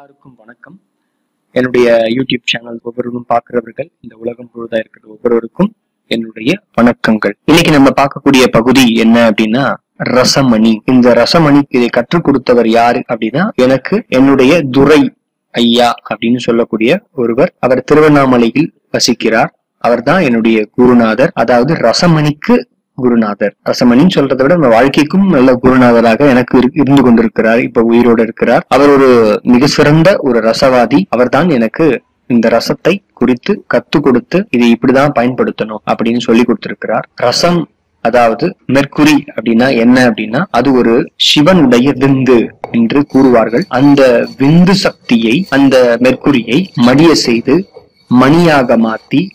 எல்லாருக்கும் வணக்கம். என்னுடைய யூடியூப் சேனல் ஒவ்வொருவரும் பார்க்கிறவர்கள் இந்த உலகம் முழுதா இருக்கிற ஒவ்வொருவருக்கும் என்னுடைய வணக்கங்கள். இன்னைக்கு நம்ம பார்க்கக்கூடிய பகுதி என்ன அப்படின்னா ரசமணி. இந்த ரசமணி இதை கற்றுக் கொடுத்தவர் யாரு அப்படின்னா எனக்கு என்னுடைய துரை ஐயா அப்படின்னு சொல்லக்கூடிய ஒருவர். அவர் திருவண்ணாமலையில் வசிக்கிறார். அவர்தான் என்னுடைய குருநாதர். அதாவது ரசமணிக்கு குருநாதர். ரசமணின்னு சொல்றதை விட நம்ம வாழ்க்கைக்கும் நல்ல குருநாதராக எனக்கு இரு- இருந்து கொண்டிருக்கிறார் இப்ப உயிரோடு இருக்கிறார். அவர் ஒரு மிக சிறந்த ஒரு ரசவாதி. அவர்தான் எனக்கு இந்த ரசத்தை குறித்து கத்து கொடுத்து இதை இப்படிதான் பயன்படுத்தணும் அப்படின்னு சொல்லி கொடுத்திருக்கிறார். ரசம் அதாவது மெர்குரி அப்படின்னா என்ன அப்படின்னா அது ஒரு சிவனுடைய விந்து என்று கூறுவார்கள். அந்த விந்து சக்தியை அந்த மெர்குரியை மடிய செய்து மணியாக மாத்தி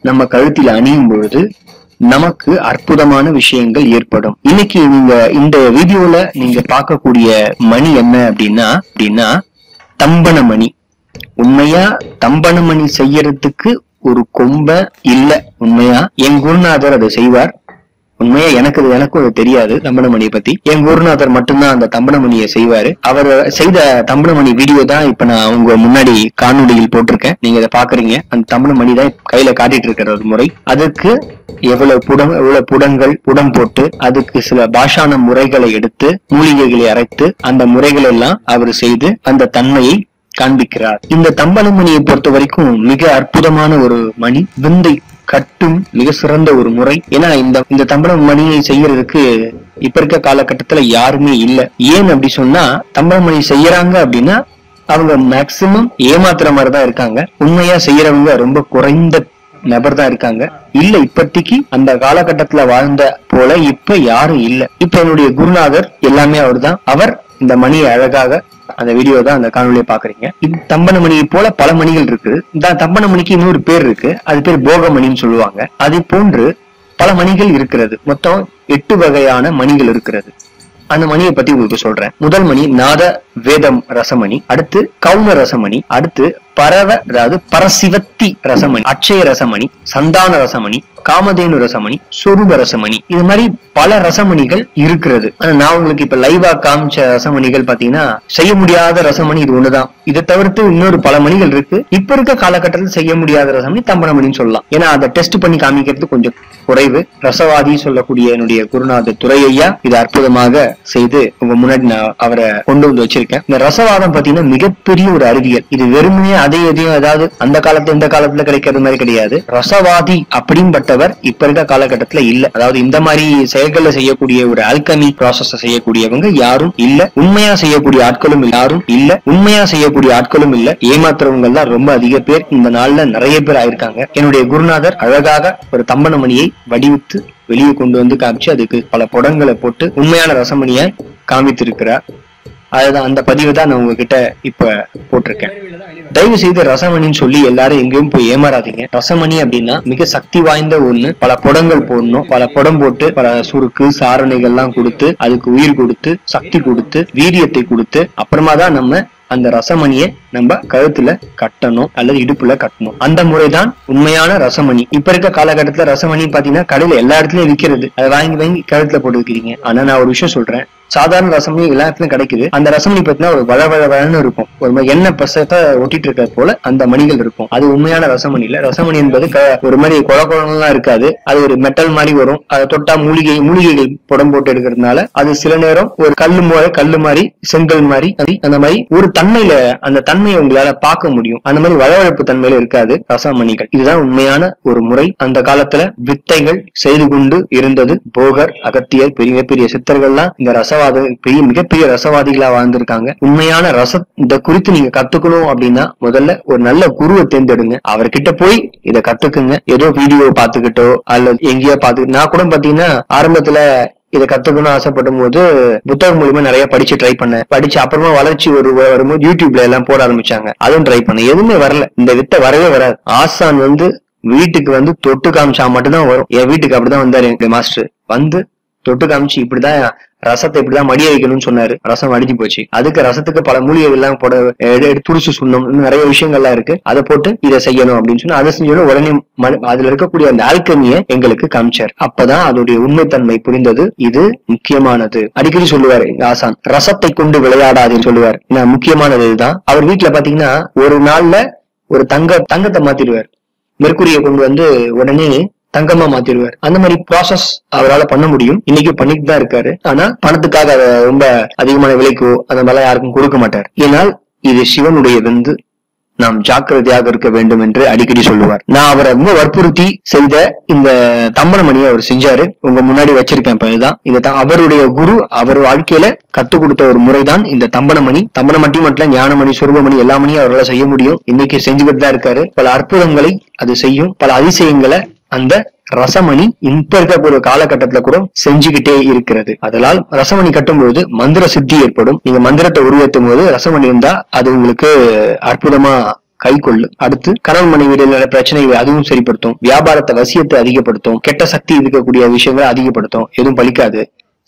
நம்ம கழுத்தில் அணியும் பொழுது நமக்கு அற்புதமான விஷயங்கள் ஏற்படும். இன்னைக்கு நீங்க இந்த வீடியோல நீங்க பார்க்கக்கூடிய மணி என்ன அப்படின்னா அப்படின்னா தம்பன மணி உண்மையா தம்பன மணி செய்யறதுக்கு ஒரு கொம்ப இல்ல உண்மையா? என் குருநாதர் அதை செய்வார். உண்மையா எனக்கு அது- எனக்கும் தெரியாது தம்பனமணியை பத்தி. என் குருநாதர் மட்டும்தான் அந்த தம்பனமணியை செய்வாரு. அவர் செய்த தம்பனமணி வீடியோ தான் இப்ப நான் உங்க முன்னாடி காணொலியில் போட்டிருக்கேன். நீங்க இதை பாக்குறீங்க அந்த தம்பனமணி தான் கையில காட்டிட்டு இருக்கிற ஒரு முறை. அதுக்கு எவ்வளவு புடம் எவ்வளவு புடங்கள் புடம் போட்டு அதுக்கு சில பாஷான முறைகளை எடுத்து மூலிகைகளை அரைத்து அந்த முறைகள் எல்லாம் அவர் செய்து அந்த தன்மையை காண்பிக்கிறார். இந்த தம்பனமணியை பொறுத்த வரைக்கும் மிக அற்புதமான ஒரு மணி. விந்தை கட்டும் மிக சிறந்த ஒரு முறை. ஏன்னா இந்த இந்த தம்பன மணியை செய்யறதுக்கு இப்ப இருக்க காலகட்டத்துல யாருமே இல்ல. ஏன் அப்படி சொன்னா தம்பளம் மணி செய்யறாங்க அப்படின்னா அவங்க மேக்சிமம் ஏமாத்துற மாதிரி தான் இருக்காங்க. உண்மையா செய்யறவங்க ரொம்ப குறைந்த நபர் தான் இருக்காங்க. இல்ல இப்பத்திக்கு அந்த காலகட்டத்துல வாழ்ந்த போல இப்ப யாரும் இல்ல. இப்ப என்னுடைய குருநாதர் எல்லாமே அவர்தான். அவர் இந்த மணியை அழகாக அந்த வீடியோ தான் அந்த காணொலியை பாக்குறீங்க இது தம்பன போல பல மணிகள் இருக்கு. இந்த தம்பன மணிக்கு இன்னொரு பேர் இருக்கு. அது பேர் போகமணின்னு சொல்லுவாங்க. அதை போன்று பல மணிகள் இருக்கிறது. மொத்தம் எட்டு வகையான மணிகள் இருக்கிறது. அந்த மணியை பத்தி உங்களுக்கு சொல்றேன். முதல் மணி நாத வேதம் ரசமணி. அடுத்து கவுன ரசமணி. அடுத்து பரவ அதாவது பரசிவத்தி ரசமணி அட்சய ரசமணி சந்தான ரசமணி காமதேனு ரசமணி சொரூப ரசமணி இது மாதிரி பல ரசமணிகள் இருக்கிறது. ஆனா நான் உங்களுக்கு இப்ப லைவா காமிச்ச ரசமணிகள் பாத்தீங்கன்னா செய்ய முடியாத ரசமணி இது ஒண்ணுதான். இதை தவிர்த்து இன்னொரு பல மணிகள் இருக்கு. இப்ப இருக்க காலகட்டத்தில் செய்ய முடியாத ரசமணி தம்பனமணின்னு சொல்லலாம். ஏன்னா அதை டெஸ்ட் பண்ணி காமிக்கிறது கொஞ்சம் குறைவு. ரசவாதி சொல்லக்கூடிய என்னுடைய குருநாதர் துறையையா இது அற்புதமாக செய்து உங்க முன்னாடி நான் அவரை கொண்டு வந்து வச்சிருக்கேன். இந்த ரசவாதம் பாத்தீங்கன்னா மிகப்பெரிய ஒரு அறிவியல். இது வெறுமனே அதே எதையும் ஏதாவது அந்த காலத்துல இந்த காலத்துல கிடைக்கிறது மாதிரி கிடையாது. ரசவாதி அப்படின்பட்டவர் இப்ப இருக்க காலகட்டத்துல இல்ல. அதாவது இந்த மாதிரி செயல்களை செய்யக்கூடிய ஒரு ஆல்கமி ப்ராசஸ் செய்யக்கூடியவங்க யாரும் இல்ல. உண்மையா செய்யக்கூடிய ஆட்களும் யாரும் இல்ல. உண்மையா செய்யக்கூடிய ஆட்களும் இல்ல. ஏமாத்துறவங்க தான் ரொம்ப அதிக பேர் இந்த நாள்ல நிறைய பேர் ஆயிருக்காங்க. என்னுடைய குருநாதர் அழகாக ஒரு தம்பன மணியை வடிவித்து வெளியே கொண்டு வந்து காமிச்சு அதுக்கு பல புடங்களை போட்டு உண்மையான ரசமணியை காமித்திருக்கிறார். அதுதான் அந்த பதிவு தான் நான் உங்ககிட்ட இப்ப போட்டிருக்கேன். தயவு செய்து ரசமணின்னு சொல்லி எல்லாரும் எங்கேயும் போய் ஏமாறாதீங்க. ரசமணி அப்படின்னா மிக சக்தி வாய்ந்த ஒண்ணு. பல புடங்கள் போடணும். பல புடம் போட்டு பல சுருக்கு சாரணைகள்லாம் கொடுத்து அதுக்கு உயிர் கொடுத்து சக்தி கொடுத்து வீரியத்தை கொடுத்து அப்புறமா தான் நம்ம அந்த ரசமணியை நம்ம கழுத்துல கட்டணும் அல்லது இடுப்புல கட்டணும். அந்த முறைதான் உண்மையான ரசமணி. இப்ப இருக்க காலகட்டத்துல ரசமணி பாத்தீங்கன்னா கடையில எல்லா இடத்துலயும் விக்கிறது. அதை வாங்கி வாங்கி கழுத்துல போட்டு வைக்கிறீங்க ஆனா நான் ஒரு விஷயம் சொல்றேன். சாதாரண ரசமணி எல்லா இடத்துலயும் கிடைக்குது. அந்த ரசமணி பாத்தீங்கன்னா ஒரு வள வள வளன்னு இருக்கும். ஒரு எண்ணெய் பசத்தை ஒட்டிட்டு இருக்கிறது போல அந்த மணிகள் இருக்கும். அது உண்மையான ரசமணி இல்ல. ரசமணி என்பது க- ஒரு மாதிரி குழ குழலாம் இருக்காது. அது ஒரு மெட்டல் மாதிரி வரும். அதை தொட்டா மூலிகை மூலிகைகள் புடம் போட்டு எடுக்கிறதுனால அது சில நேரம் ஒரு கல்லு போல கல்லு மாதிரி செங்கல் மாதிரி அது அந்த மாதிரி ஒரு தன்மையில அந்த தன்மையை உங்களால பார்க்க முடியும். அந்த மாதிரி வளவழப்பு தன்மையில இருக்காது ரசமணிகள். இதுதான் உண்மையான ஒரு முறை. அந்த காலத்துல வித்தைகள் செய்து கொண்டு இருந்தது போகர் அகத்தியர் பெரிய பெரிய சித்தர்கள்லாம் இந்த ரசவாத பெரிய மிகப்பெரிய ரசவாதிகளா வாழ்ந்திருக்காங்க. உண்மையான ரச இந்த குறித்து நீங்க கத்துக்கணும் அப்படின்னா முதல்ல ஒரு நல்ல குருவை தேர்ந்தெடுங்க. அவர்கிட்ட போய் இதை கத்துக்குங்க. ஏதோ வீடியோ பாத்துக்கிட்டோ அல்லது எங்கேயோ பாத்து நான் கூட பாத்தீங்கன்னா ஆரம்பத்துல இதை கத்துக்கணும்னு ஆசைப்படும் போது புத்தகம் மூலியமா நிறைய படிச்சு ட்ரை பண்ணேன். படிச்சு அப்புறமா வளர்ச்சி ஒரு வரும்போது யூடியூப்ல எல்லாம் போட ஆரம்பிச்சாங்க. அதுவும் ட்ரை பண்ணேன். எதுவுமே வரல. இந்த வித்தை வரவே வராது. ஆசான் வந்து வீட்டுக்கு வந்து தொட்டு காமிச்சா மட்டும்தான் வரும். என் வீட்டுக்கு அப்படிதான் வந்தாரு எங்க மாஸ்டர் வந்து தொட்டு காமிச்சு இப்படிதான் ரசத்தை இப்படிதான் மடிய வைக்கணும்னு சொன்னாரு. ரசம் அடிஞ்சு போச்சு. அதுக்கு ரசத்துக்கு பல மூலிகை எல்லாம் போட எடு- எடு- துருசு சுண்ணம் நிறைய விஷயங்கள்லாம் இருக்கு. அதை போட்டு இதை செய்யணும் அப்படின்னு சொன்னா அதை செஞ்சோன்னு உடனே அதுல இருக்கக்கூடிய அந்த ஆல்கமிய எங்களுக்கு காமிச்சார். அப்பதான் அதோடைய உண்மைத்தன்மை புரிந்தது. இது முக்கியமானது. அடிக்கடி சொல்லுவாரு எங்க ஆசான் ரசத்தை கொண்டு விளையாடாதுன்னு சொல்லுவார். நான் முக்கியமானது இதுதான். அவர் வீட்டுல பாத்தீங்கன்னா ஒரு நாள்ல ஒரு தங்க தங்கத்தை மாத்திடுவார். மெர்க்குரியை கொண்டு வந்து உடனே தங்கமா மாத்திடுவார். அந்த மாதிரி ப்ராசஸ் அவரால பண்ண முடியும். இன்னைக்கு பண்ணிட்டு தான் இருக்காரு. ஆனா பணத்துக்காக அதை ரொம்ப அதிகமான விலைக்கோ அந்த மாதிரிலாம் யாருக்கும் கொடுக்க மாட்டார். ஏனால் இது சிவனுடைய வந்து நாம் ஜாக்கிரதையாக இருக்க வேண்டும் என்று அடிக்கடி சொல்லுவார். நான் அவரை ரொம்ப வற்புறுத்தி செய்த இந்த தம்பனமணியை அவர் செஞ்சாரு. உங்க முன்னாடி வச்சிருக்கேன் இப்ப இதுதான். இந்த அவருடைய குரு அவர் வாழ்க்கையில கத்துக் கொடுத்த ஒரு முறைதான் இந்த தம்பனமணி. தம்பனமட்டி மட்டும் ஞானமணி சுரூபமணி எல்லா மணியும் அவரால் செய்ய முடியும். இன்னைக்கு செஞ்சுக்கிட்டு தான் இருக்காரு. பல அற்புதங்களை அது செய்யும். பல அதிசயங்களை அந்த ரசமணி இப்ப இருக்கக்கூடிய காலகட்டத்துல கூட செஞ்சுக்கிட்டே இருக்கிறது. அதனால் ரசமணி கட்டும்போது மந்திர சித்தி ஏற்படும். நீங்க மந்திரத்தை உருவாக்கும் போது ரசமணி இருந்தா அது உங்களுக்கு அற்புதமா கை கொள்ளும். அடுத்து கணவன் மனைவி இடையில பிரச்சனைகளை அதுவும் சரிப்படுத்தும். வியாபாரத்தை வசியத்தை அதிகப்படுத்தும். கெட்ட சக்தி இருக்கக்கூடிய விஷயங்களை அதிகப்படுத்தும். எதுவும் பலிக்காது.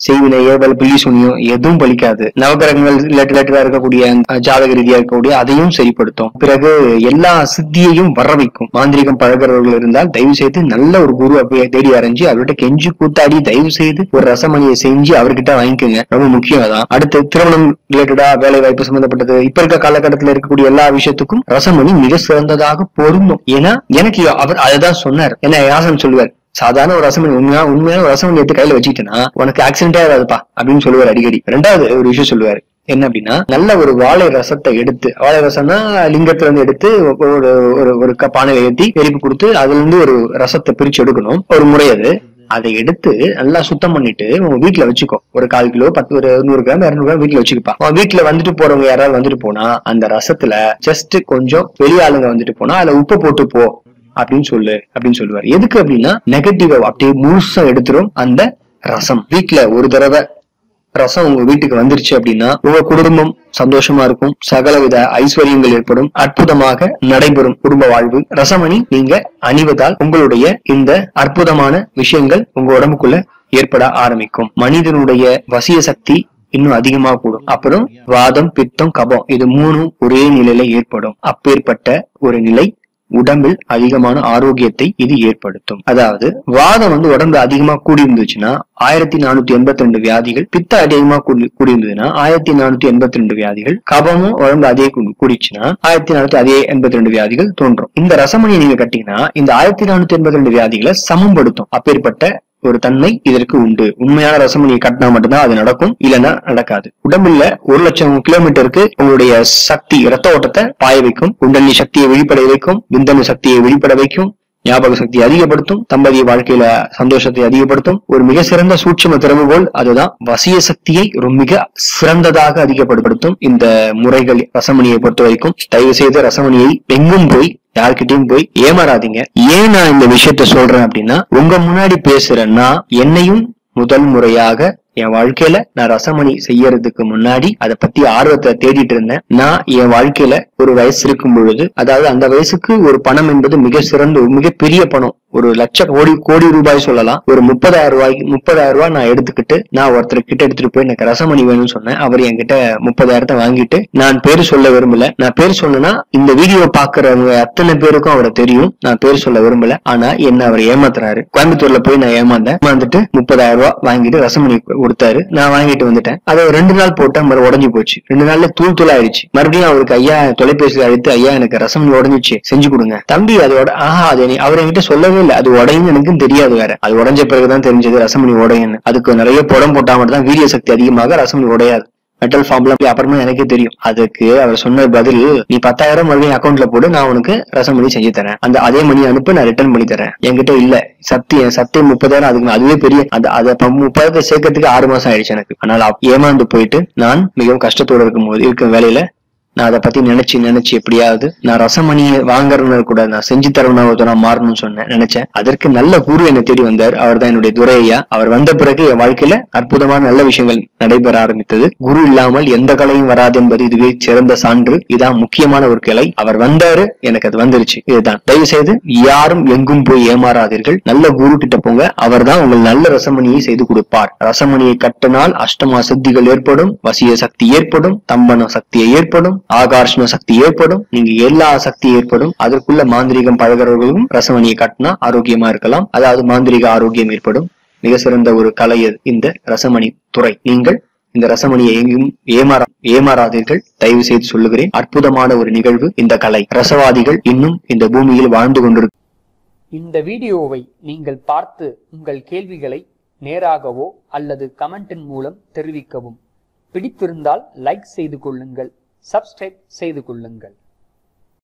செய்வினை ஏவல் பில்லி சுனியம் எதுவும் பலிக்காது. நவகிரகங்கள் ரிலேட்டடா இருக்கக்கூடிய ஜாதக ரீதியா இருக்கக்கூடிய அதையும் சரிப்படுத்தும். பிறகு எல்லா சித்தியையும் வர வைக்கும் மாந்திரிகம் பழகிறவர்கள் இருந்தால் தயவு செய்து நல்ல ஒரு குரு தேடி அரைஞ்சு அவர்கிட்ட கெஞ்சி கூத்தாடி தயவு செய்து ஒரு ரசமணியை செஞ்சு அவர்கிட்ட வாங்கிக்கோங்க. ரொம்ப முக்கியம் அதான். அடுத்து திருமணம் ரிலேட்டடா வேலை வாய்ப்பு சம்பந்தப்பட்டது. இப்ப இருக்க காலகட்டத்துல இருக்கக்கூடிய எல்லா விஷயத்துக்கும் ரசமணி மிக சிறந்ததாக பொருந்தும். ஏன்னா எனக்கு அவர் அதைதான் சொன்னார். என்ன யாசன் சொல்லுவார் சாதாரண ஒரு ரசமணி உண்மையா உண்மையான ஒரு ரசமணி எடுத்து கையில வச்சுக்கிட்டேன்னா உனக்கு ஆக்சிடென்டே ஆகாதுப்பா அப்படின்னு சொல்லுவார் அடிக்கடி. ரெண்டாவது ஒரு விஷயம் சொல்லுவாரு. என்ன அப்படின்னா நல்ல ஒரு வாழை ரசத்தை எடுத்து வாழை ரசம்னா லிங்கத்துல இருந்து எடுத்து ஒரு ஒரு ஒரு க- பானையில ஏத்தி எரிப்பு கொடுத்து அதுல இருந்து ஒரு ரசத்தை பிரிச்சு எடுக்கணும். ஒரு முறை அது. அதை எடுத்து நல்லா சுத்தம் பண்ணிட்டு உங்க வீட்டுல வச்சுக்கோ. ஒரு கால் கிலோ பத்து ஒரு நூறு கிராம் இரநூறு கிராம் வீட்டுல வச்சுக்கப்பா. உன் வீட்டுல வந்துட்டு போறவங்க யாராவது வந்துட்டு போனா அந்த ரசத்துல ஜஸ்ட் கொஞ்சம் வெளியாளுங்க வந்துட்டு போனா அதுல உப்பு போட்டு போ. அப்படின்னு சொல்லு அப்படின்னு சொல்லுவாரு. எதுக்கு அப்படின்னா நெகட்டிவ் அப்படியே முழுசா எடுத்துரும் அந்த ரசம். வீட்டுல ஒரு தடவை ரசம் உங்க வீட்டுக்கு வந்துருச்சு அப்படின்னா உங்க குடும்பம் சந்தோஷமா இருக்கும் சகலவித ஐஸ்வர்யங்கள் ஏற்படும் அற்புதமாக நடைபெறும் குடும்ப வாழ்வு. ரசமணி நீங்க அணிவதால் உங்களுடைய இந்த அற்புதமான விஷயங்கள் உங்க உடம்புக்குள்ள ஏற்பட ஆரம்பிக்கும். மனிதனுடைய வசிய சக்தி இன்னும் அதிகமா கூடும். அப்புறம் வாதம் பித்தம் கபம் இது மூணும் ஒரே நிலையில ஏற்படும். அப்பேற்பட்ட ஒரு நிலை உடம்பில் அதிகமான ஆரோக்கியத்தை இது ஏற்படுத்தும். அதாவது வாதம் வந்து உடம்பு அதிகமா கூடி இருந்துச்சுன்னா ஆயிரத்தி நானூத்தி எண்பத்தி ரெண்டு வியாதிகள் பித்த அதிகமா கூடி இருந்ததுன்னா ஆயிரத்தி நானூத்தி எண்பத்தி ரெண்டு வியாதிகள் கபமும் உடம்பு அதே கூடிச்சுன்னா ஆயிரத்தி நானூத்தி அதே எண்பத்தி ரெண்டு வியாதிகள் தோன்றும். இந்த ரசமணியை நீங்க கட்டீங்கன்னா இந்த ஆயிரத்தி நானூத்தி எண்பத்தி ரெண்டு வியாதிகளை சமப்படுத்தும் அப்பேற்பட்ட ஒரு தன்மை இதற்கு உண்டு. உண்மையான ரசமணியை கட்டினா மட்டும்தான் அது நடக்கும் இல்லைன்னா நடக்காது. உடம்புல ஒரு லட்சம் கிலோமீட்டருக்கு உங்களுடைய சக்தி ரத்த ஓட்டத்தை பாய வைக்கும். குண்டலி சக்தியை வெளிப்பட வைக்கும். விந்தணு சக்தியை வெளிப்பட வைக்கும். ஞாபக சக்தியை அதிகப்படுத்தும். தம்பதி வாழ்க்கையில சந்தோஷத்தை அதிகப்படுத்தும். ஒரு மிக சிறந்த சூட்சும திறவுகோல் அதுதான் வசிய சக்தியை ரொம்ப மிக சிறந்ததாக அதிகப்படுத்தும். இந்த முறைகள் ரசமணியை பொறுத்த வரைக்கும் தயவு செய்து ரசமணியை எங்கும் போய் யார்கிட்டயும் போய் ஏமாறாதீங்க. ஏன் நான் இந்த விஷயத்த சொல்றேன் அப்படின்னா உங்க முன்னாடி பேசுறேன்னா என்னையும் முதல் முறையாக என் வாழ்க்கையில நான் ரசமணி செய்யறதுக்கு முன்னாடி அதை பத்தி ஆர்வத்தை தேடிட்டு இருந்தேன். நான் என் வாழ்க்கையில ஒரு வயசு இருக்கும் பொழுது அதாவது அந்த வயசுக்கு ஒரு பணம் என்பது மிக சிறந்த ஒரு மிகப்பெரிய பணம். ஒரு லட்ச கோடி கோடி ரூபாய் சொல்லலாம். ஒரு முப்பதாயிரம் ரூபாய்க்கு முப்பதாயிரம் ரூபாய் நான் எடுத்துக்கிட்டு நான் ஒருத்தர் கிட்ட எடுத்துட்டு போய் எனக்கு ரசமணி வேணும்னு சொன்னேன். அவர் என்கிட்ட முப்பதாயிரத்தை வாங்கிட்டு நான் பேர் சொல்ல விரும்பல. நான் பேர் சொன்னேன்னா இந்த வீடியோ பாக்குறவங்க அத்தனை பேருக்கும் அவரை தெரியும். நான் பேர் சொல்ல விரும்பல. ஆனா என்ன அவர் ஏமாத்துறாரு. கோயம்புத்தூர்ல போய் நான் ஏமாந்தேன். ஏமாந்துட்டு முப்பதாயிரம் ரூபாய் வாங்கிட்டு ரசமணி கொடுத்தாரு. நான் வாங்கிட்டு வந்துட்டேன். அதை ரெண்டு நாள் போட்டேன் மறு உடஞ்சு போச்சு. ரெண்டு நாள்ல தூள் தூள் ஆயிடுச்சு. மறுபடியும் அவருக்கு ஐயா தொலைபேசியில் அழைத்து ஐயா எனக்கு ரசமணி உடஞ்சிச்சு. செஞ்சு கொடுங்க. தம்பி அதோட ஆஹா அது நீ- அவர் என்கிட்ட சொல்லவே இல்லை அது உடையும் எனக்கும் தெரியாது வேற. அது உடஞ்ச பிறகுதான் தெரிஞ்சது ரசமணி உடையன்னு அதுக்கு நிறைய புடம் போட்டா மட்டும் தான் வீரிய சக்தி அதிகமாக ரசமணி உடையாது. மெட்டல் ஃபார்ம்ல போய் அப்புறமா எனக்கே தெரியும். அதுக்கு அவர் சொன்ன பதில் நீ பத்தாயிரம் மறுபடியும் அக்கௌண்ட்ல போடு நான் உனக்கு ரசம் மணி செஞ்சு தரேன். அந்த அதே மணி அனுப்பி நான் ரிட்டர்ன் பண்ணி தரேன். என்கிட்ட இல்ல. சத்தியம் என் முப்பதாயிரம் அதுக்கு அதுவே பெரிய அந்த அதை முப்பதாயிரத்தை சேர்க்கறதுக்கு ஆறு மாசம் ஆயிடுச்சு எனக்கு. ஆனால் ஏமாந்து போயிட்டு நான் மிகவும் கஷ்டத்தோட இருக்கும் போது இருக்கும் வேலையில நான் அதை பத்தி நினைச்சு நினைச்சு எப்படியாவது நான் ரசமணியை வாங்குறவங்க கூட நான் செஞ்சு தரவன ஒருத்தரா மாறணும்னு சொன்னேன் நினைச்சேன். அதற்கு நல்ல குரு என்னை தேடி வந்தார். அவர் தான் என்னுடைய துரையா அவர் வந்த பிறகு என் வாழ்க்கையில அற்புதமான நல்ல விஷயங்கள் நடைபெற ஆரம்பித்தது. குரு இல்லாமல் எந்த கலையும் வராது என்பது இதுவே சிறந்த சான்று. இதான் முக்கியமான ஒரு கிளை. அவர் வந்தாரு எனக்கு அது வந்துருச்சு. இதுதான். தயவு செய்து யாரும் எங்கும் போய் ஏமாறாதீர்கள். நல்ல குரு கிட்ட போங்க. அவர் தான் உங்கள் நல்ல ரசமணியை செய்து கொடுப்பார். ரசமணியை கட்டினால் அஷ்டமா சித்திகள் ஏற்படும் வசிய சக்தி ஏற்படும் தம்பன சக்தியை ஏற்படும் ஆகர்ஷண சக்தி ஏற்படும் நீங்க எல்லா சக்தி ஏற்படும். அதற்குள்ள மாந்திரிகம் பழகிறவர்களும் ரசவணியை கட்டினா ஆரோக்கியமா இருக்கலாம். அதாவது மாந்திரீக ஆரோக்கியம் ஏற்படும். மிக சிறந்த ஒரு கலை இந்த ரசமணி துறை. நீங்கள் இந்த ரசமணியை எங்கும் ஏமாறா ஏமாறாதீர்கள். தயவு செய்து சொல்லுகிறேன் அற்புதமான ஒரு நிகழ்வு இந்த கலை. ரசவாதிகள் இன்னும் இந்த பூமியில் வாழ்ந்து கொண்டிருக்க இந்த வீடியோவை நீங்கள் பார்த்து உங்கள் கேள்விகளை நேராகவோ அல்லது கமெண்டின் மூலம் தெரிவிக்கவும். பிடித்திருந்தால் லைக் செய்து கொள்ளுங்கள். சப்ஸ்கிரைப் செய்து கொள்ளுங்கள்.